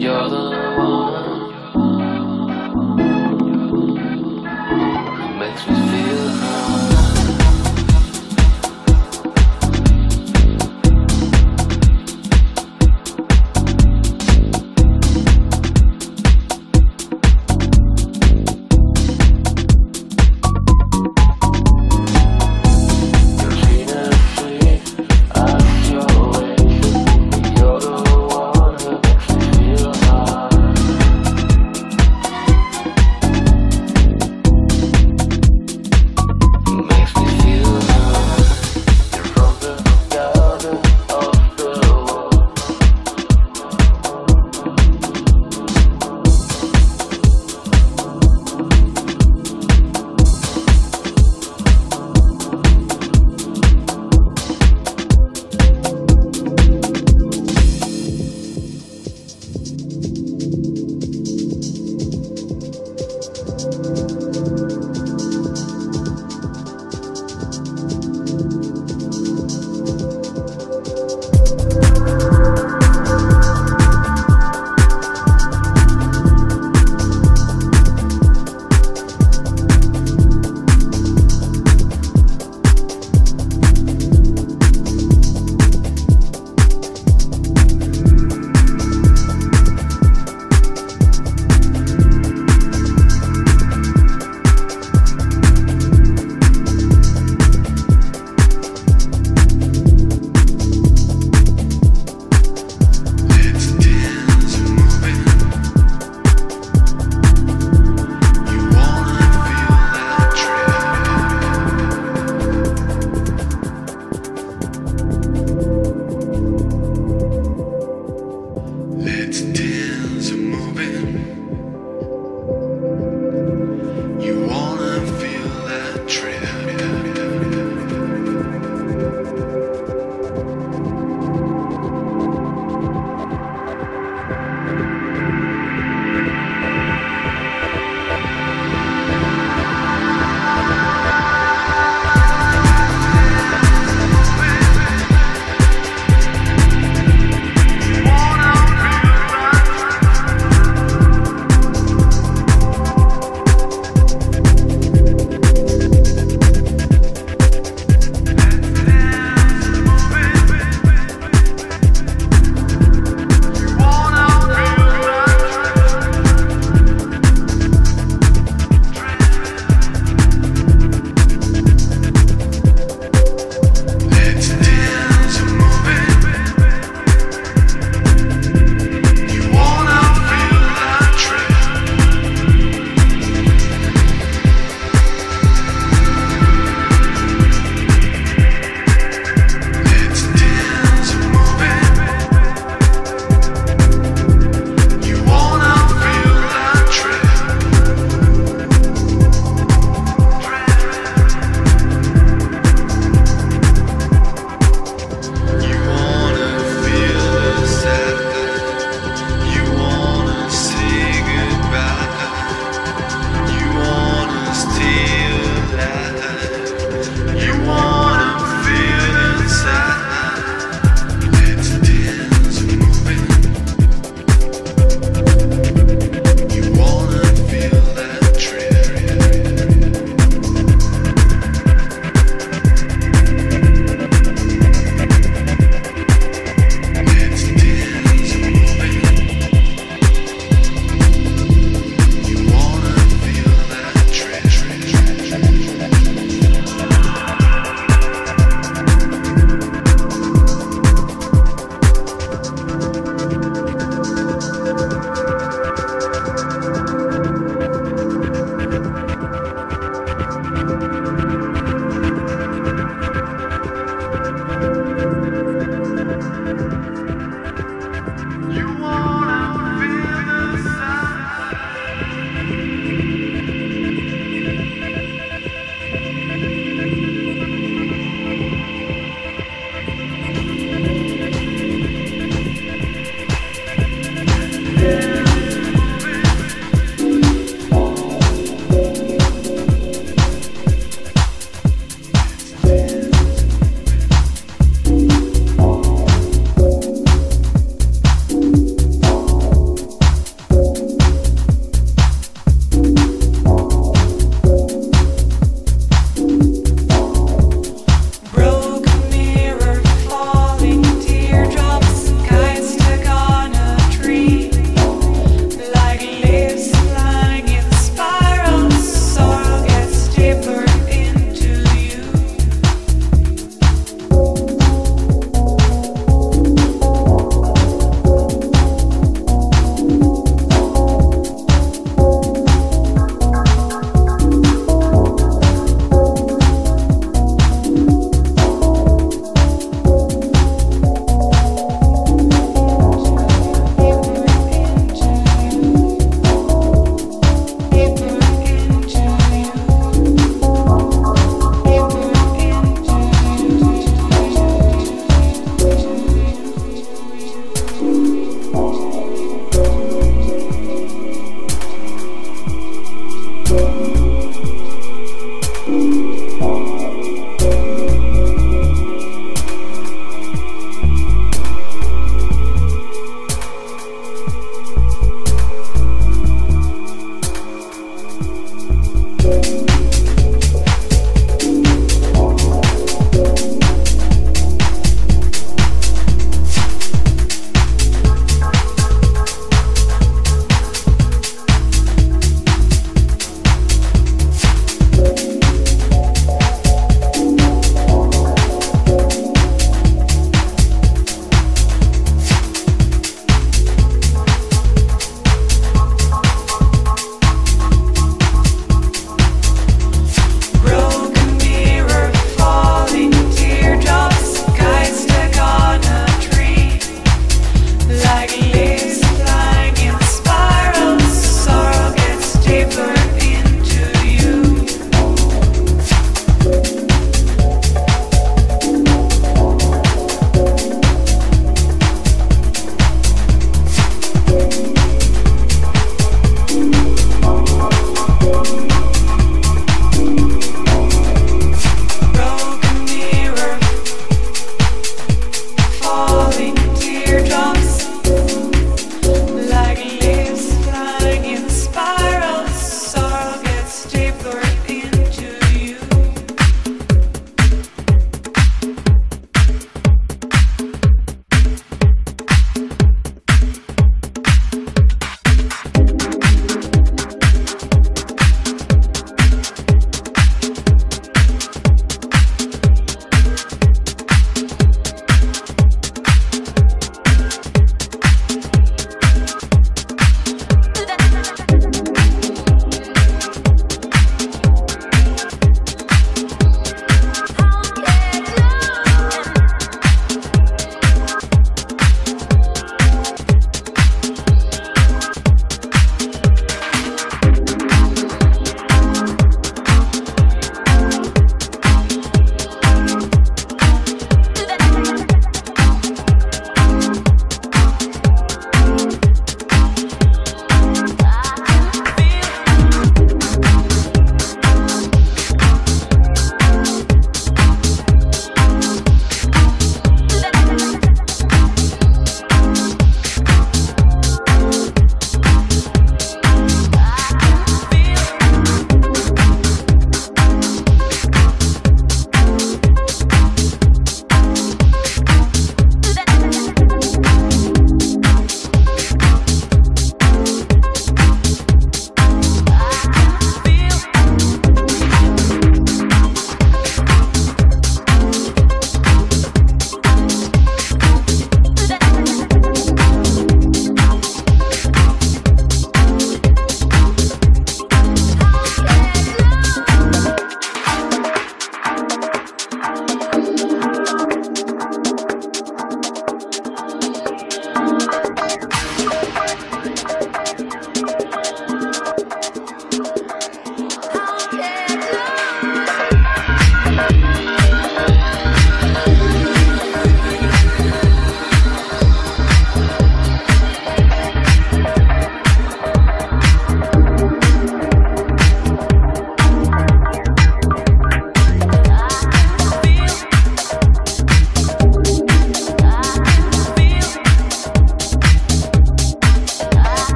Your